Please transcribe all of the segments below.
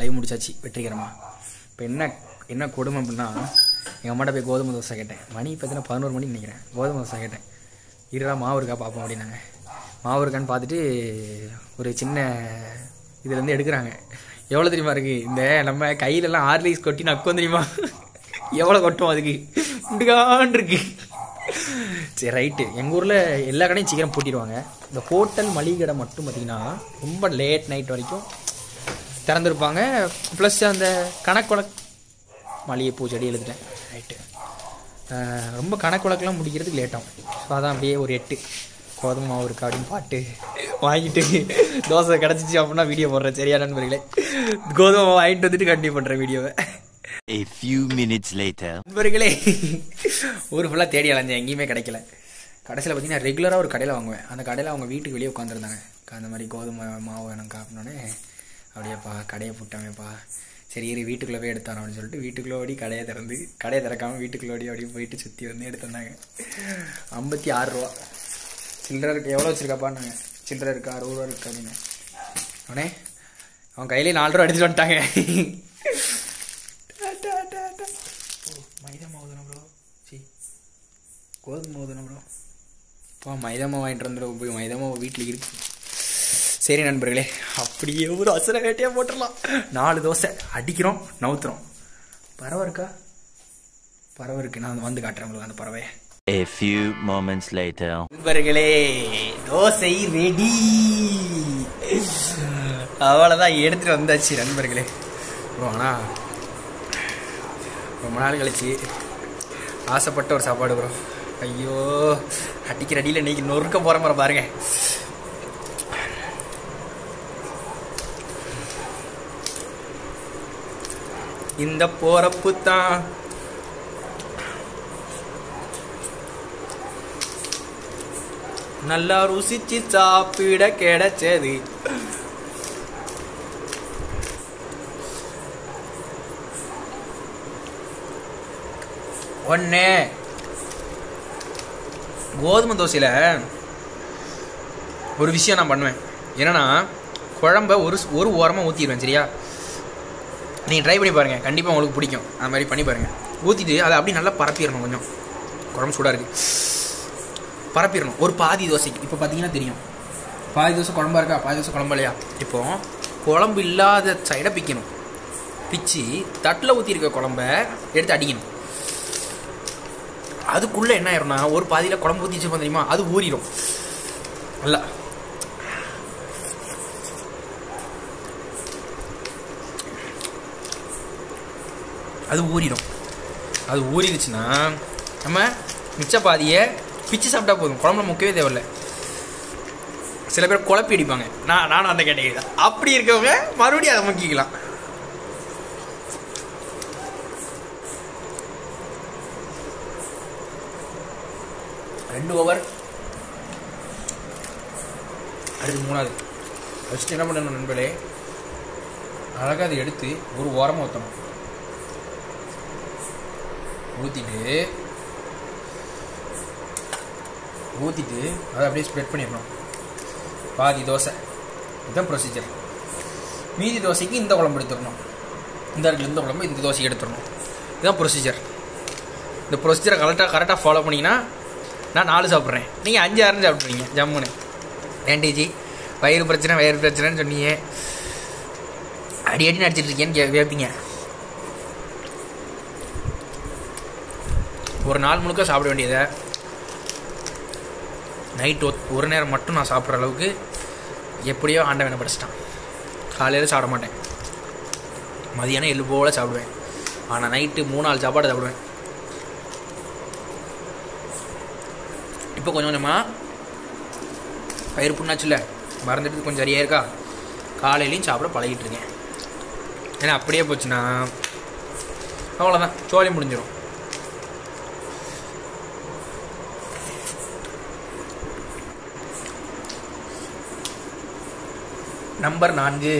Live முடிச்சாச்சு வெற்றிகரமாக இப்போ என்ன என்ன கொடுமை அப்படின்னா எங்கள் அம்மாட்ட போய் கோதுமை தோசை கேட்டேன். மணி பார்த்தீங்கன்னா பதினோரு மணிக்கு நினைக்கிறேன். கோதுமை தோசை கேட்டேன். இருடா மாவு இருக்கா பார்ப்போம் அப்படின்னாங்க. மாவு இருக்கான்னு பார்த்துட்டு ஒரு சின்ன இதுலேருந்து எடுக்கிறாங்க. எவ்வளோ தெரியுமா இருக்குது இந்த நம்ம கையிலலாம் ஆர்லிஸ் கொட்டி நக்கும் தெரியுமா? எவ்வளோ கொட்டும் அதுக்கு? இண்டுகான் இருக்கு. சரி ரைட்டு எங்கள் ஊரில் எல்லா கடையும் சீக்கிரம் பூட்டிடுவாங்க. இந்த ஹோட்டல் மளிகை கடை மட்டும் பார்த்தீங்கன்னா ரொம்ப லேட் நைட் வரைக்கும் திறந்துருப்பாங்க. ப்ளஸ் அந்த கணக்குழக் மல்லிகைப்பூ செடி எழுதிட்டேன் ரைட்டு ரொம்ப கணக்குழக்கெல்லாம் முடிக்கிறதுக்கு லேட் ஆகும். ஸோ அதான் அப்படியே ஒரு எட்டு. கோதுமை மாவு இருக்கா அப்படின்னு பாட்டு வாங்கிட்டு தோசை கிடச்சிச்சு அப்படின்னா வீடியோ போடுறேன். சரியா நண்பர்களே? கோதுமை மாவு வாங்கிட்டு வந்துட்டு கண்டினியூ பண்ணுறேன் வீடியோவை A few minutes later. நண்பர்களே ஊர் ஃபுல்லாக தேடி அலைஞ்சேன். எங்கேயுமே கிடைக்கல. கடைசியில் பார்த்தீங்கன்னா ரெகுலராக ஒரு கடையில் வாங்குவேன். அந்த கடையில் அவங்க வீட்டுக்கு வெளியே உட்காந்துருந்தாங்க அந்த மாதிரி கோதுமை மாவு வேணும்க்கா அப்படின்னோடனே அப்படியேப்பா கடையை போட்டாமேப்பா. சரி இரு வீட்டுக்குள்ளே போய் எடுத்தாரோ அப்படின்னு சொல்லிட்டு வீட்டுக்குள்ளே ஓடி கடையை திறந்து கடையை திறக்காமல் வீட்டுக்குள்ளே ஓடி அப்படியே போயிட்டு சுற்றி வந்து எடுத்து வந்தாங்க. ஐம்பத்தி ஆறு ரூபா. சில்லறை இருக்கு. எவ்வளோ வச்சுருக்காப்பான்னாங்க சில்லறை இருக்கா? அறுபது ரூபா இருக்கு அப்படின்னு. அவனே அவன் கையிலே நாலு ரூபா அடிச்சுட்டு வந்துட்டாங்க. மைதா மாவு தானே ப்ரோ சி கோதுமை மாவு தானே ப்ரோ இப்போ மைதா மாவு வாங்கிட்டு வந்துடும் போய் மைதா மாவு வீட்டில் இருக்குது சரி நண்பர்களே அப்படியே ஒரு அசர வேட்டையாக போட்டுடலாம். நாலு தோசை அடிக்கிறோம் நவுத்துறோம். பறவை இருக்கா? பறவை இருக்கு. நான் வந்து காட்டுறேன் உங்களுக்கு அந்த பறவையை. A few moments later. நண்பர்களே தோசை ரெடி அவ்வளோதான் எடுத்துட்டு வந்தாச்சு நண்பர்களே. ப்ரோ ஆனால் ரொம்ப நாள் கழிச்சு ஆசைப்பட்ட ஒரு சாப்பாடு ப்ரோ. ஐயோ அடிக்கிற அடியில் இன்னைக்கு நொறுக்க போகிற மாதிரி பாருங்க. இந்த போறப்பு தான். நல்லா ருசிச்சு சாப்பிட கிடைச்சது. ஒன்று கோதுமை தோசையில் ஒரு விஷயம் நான் பண்ணுவேன். என்னன்னா குழம்ப ஒரு ஒரு ஓரமாக ஊற்றிடுவேன் சரியா? நீங்கள் ட்ரை பண்ணி பாருங்கள் கண்டிப்பாக உங்களுக்கு பிடிக்கும். அந்த மாதிரி பண்ணி பாருங்கள் ஊற்றிட்டு அதை அப்படியே நல்லா பரப்பிடணும் கொஞ்சம். குழம்பு சூடாக இருக்குது பரப்பிடணும். ஒரு பாதி தோசைக்கு. இப்போ பார்த்தீங்கன்னா தெரியும். பாதி தோசை குழம்பா இருக்கா? பாதி தோசை குழம்பு இல்லையா? இப்போ குழம்பு இல்லாத சைடை பிக்கணும். பிச்சு தட்டில் ஊற்றிருக்க குழம்ப எடுத்து அடிக்கணும். அதுக்குள்ளே என்ன ஆயிரும்னா ஒரு பாதியில் குழம்பு ஊற்றி வச்சிருப்போம் தெரியுமா? அது ஊறிடும் நல்லா. அது ஊறிடும். அது ஊறிடுச்சுன்னா நம்ம மிச்ச பாதியை பிச்சு சாப்பிட்டா போதும். குழம்புல முக்கவே தேவையில்ல. சில பேர் குழப்பி அடிப்பாங்க. நான் நானும் அந்த கேட்டகரி தான். அப்படி இருக்கவங்க மறுபடியும் அதை முக்கிக்கலாம். ரெண்டு ஓவர் அடுத்து மூணாவது. ஃபஸ்ட்டு என்ன பண்ணணும் நண்பர்களே? அழகாக அதை எடுத்து ஒரு ஓரமாக ஊற்றணும் ஊற்றிட்டு ஊற்றிட்டு அதை அப்படியே ஸ்ப்ரெட் பண்ணிடணும். பாதி தோசை. இதுதான் ப்ரொசீஜர் மீதி தோசைக்கு இந்த குழம்பு எடுத்துடணும். இந்த இடத்துல இந்த குழம்பு இந்த தோசைக்கு எடுத்துடணும். இதுதான் ப்ரொசீஜர் இந்த ப்ரொசீஜரை கரெக்டாக கரெக்டாக ஃபாலோ பண்ணிங்கன்னா நான் நாலு சாப்பிட்றேன். நீங்கள் அஞ்சு ஆறு சாப்பிட்றீங்க ஜம்முன்னு. ஏன்டிஜி வயிறு பிரச்சனை வயிறு பிரச்சனைன்னு சொன்னீங்க. அடி அடி நடிச்சிட்ருக்கேன்னு கே கேட்பீங்க ஒரு நாள் முழுக்க சாப்பிட வேண்டியதை. நைட் ஒரு நேரம் மட்டும் நான் சாப்பிட்ற அளவுக்கு எப்படியோ ஆண்டவனை படிச்சிட்டான். காலையில் சாப்பிட மாட்டேன். மதியானம் எள்ளு போல் சாப்பிடுவேன். ஆனால் நைட்டு மூணு நாலு சாப்பாடு சாப்பிடுவேன். இப்போ கொஞ்சம் கொஞ்சமாக பயிர் புண்ணாச்சுல மறந்துட்டு கொஞ்சம் சரியாக இருக்கா? காலையிலையும் சாப்பிட பழகிட்டு இருக்கேன். ஏன்னா அப்படியே போச்சுன்னா அவ்வளோதான் சோழி முடிஞ்சிடும் நம்பர் நான்கு.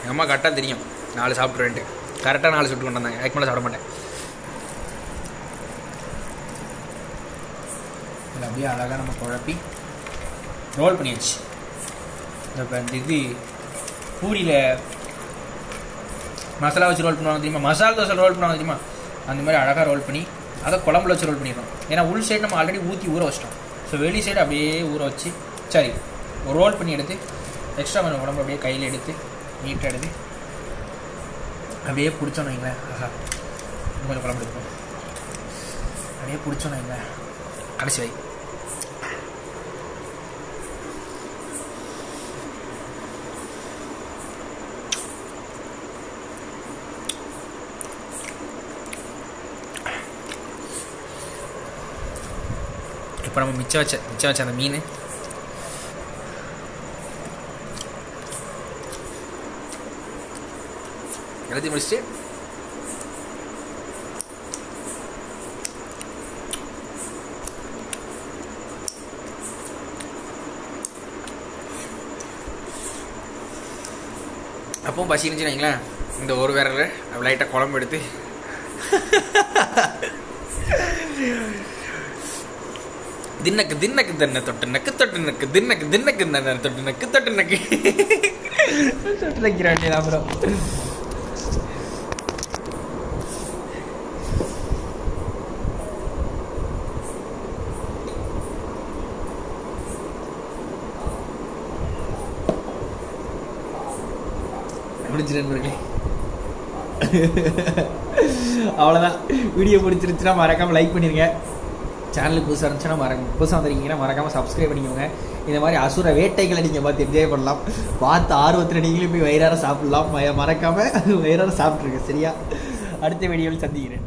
எங்கள் அம்மா கரெக்டாக தெரியும். நாலு சாப்பிட்ருவேன்ட்டு கரெக்டாக நாலு சுட்டு கொண்டு வந்தாங்க. அதுக்கு மேலே சாப்பிட மாட்டேன். இதில் அப்படியே அழகாக நம்ம குழப்பி ரோல் பண்ணியாச்சு. இப்போ இந்த இது பூரியில் மசாலா வச்சு ரோல் பண்ணுவாங்க தெரியுமா? மசாலா தோசை ரோல் பண்ணுவாங்க தெரியுமா? அந்த மாதிரி அழகாக ரோல் பண்ணி அதை குழம்புல வச்சு ரோல் பண்ணிடுறோம் ஏன்னா உள் சைடு நம்ம ஆல்ரெடி ஊற்றி ஊற வச்சிட்டோம். ஸோ வெளி சைடு அப்படியே ஊற வச்சு சரி ரோல் பண்ணி எடுத்து எக்ஸ்ட்ரா கொஞ்சம் உடம்பு அப்படியே கையில் எடுத்து நீட்டாக எடுத்து அப்படியே பிடிச்சோன்னு வைங்களேன். ஆஹா. கொஞ்சம் குழம்பு எடுப்போம் அப்படியே பிடிச்சோன்னு வைங்களேன். கடைசி வை இப்போ நம்ம மிச்சம் வச்ச மிச்சம் வச்ச அந்த மீன் எழுதி முடிச்சுட்டு அப்பவும் பசி இருந்துச்சுன்னு வைங்களேன் இந்த ஒரு விரல லைட்டாக குழம்பு எடுத்து. தின்னக்கு தின்னக்கு தன்ன தொட்டு நக்கு தொட்டு நக்கு தின்னக்கு தின்னக்கு தன்ன தொட்டு நக்கு தொட்டு நக்கு. தொட்டு நக்கிறாண்டி அப்புறம் முடிஞ்சு நண்பர்களே. அவ்வளோதான் வீடியோ பிடிச்சிருந்துச்சுன்னா மறக்காமல் லைக் பண்ணிடுங்க சேனலுக்கு புதுசாக இருந்துச்சுன்னா மறக்க புதுசாக வந்திருக்கீங்கன்னா மறக்காமல் சப்ஸ்கிரைப் பண்ணிக்கோங்க. இந்த மாதிரி அசுர வேட்டைகளை நீங்கள் பார்த்து என்ஜாய் பண்ணலாம். பார்த்து ஆர்வத்தில் நீங்களும் போய் வயிறார சாப்பிடலாம். மறக்காமல் மறக்காம வயிறார சாப்பிட்ருங்க சரியா? அடுத்த வீடியோவில் சந்திக்கிறேன்.